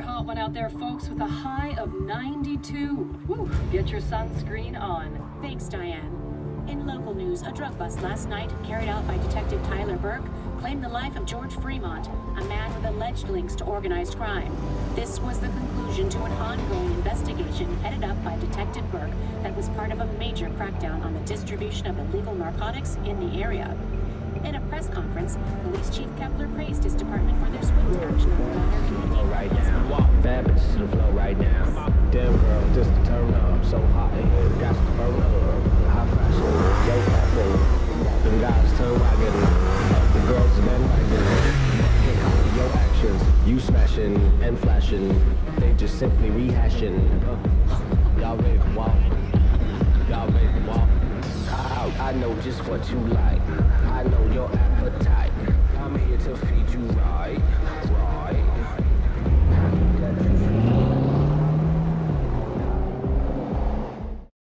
another hot one out there, folks, with a high of 92. Whew, get your sunscreen on. Thanks, Diane. In local news, a drug bust last night, carried out by Detective Tyler Burke, claimed the life of George Fremont, a man with alleged links to organized crime. This was the conclusion to an ongoing investigation headed up by Detective Burke that was part of a major crackdown on the distribution of illegal narcotics in the area. In a press conference, Police Chief Kepler praised his department And flashing. They just simply rehashing. Uh, y'all ready to walk? Y'all ready to walk? I, I know just what you like. I know your appetite.